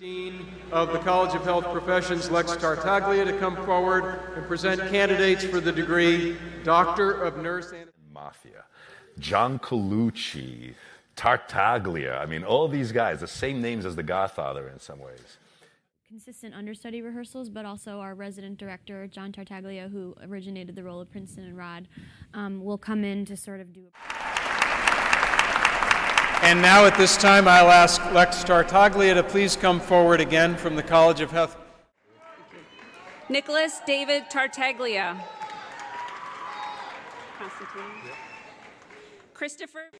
Dean of the College of Health Professions, Lex Tartaglia, to come forward and present candidates for the degree Doctor of Nurse and Mafia, John Colucci, Tartaglia. I mean, all these guys, the same names as the Godfather in some ways. consistent understudy rehearsals, but also our resident director, John Tartaglia, who originated the role of Princeton and Rod, um, will come in to sort of do a And now at this time, I'll ask Lex Tartaglia to please come forward again from the College of Health. Nicholas David Tartaglia. Constantine. Christopher.